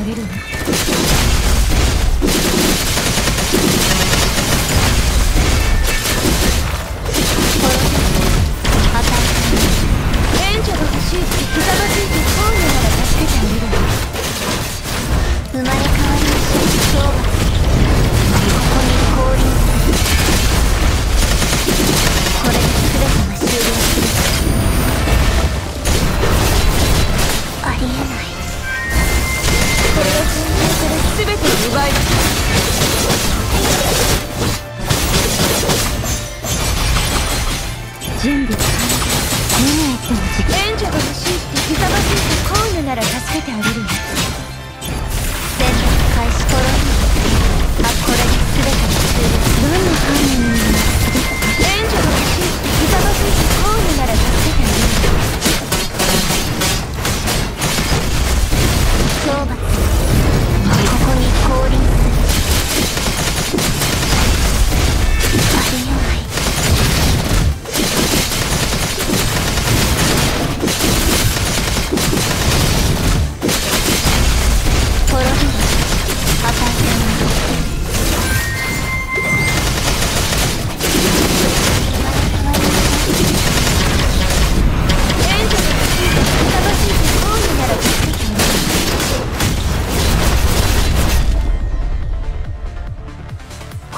あげるわ準備。は援助が欲しい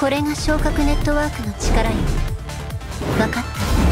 これが昇格ネットワークの力よ。分かった。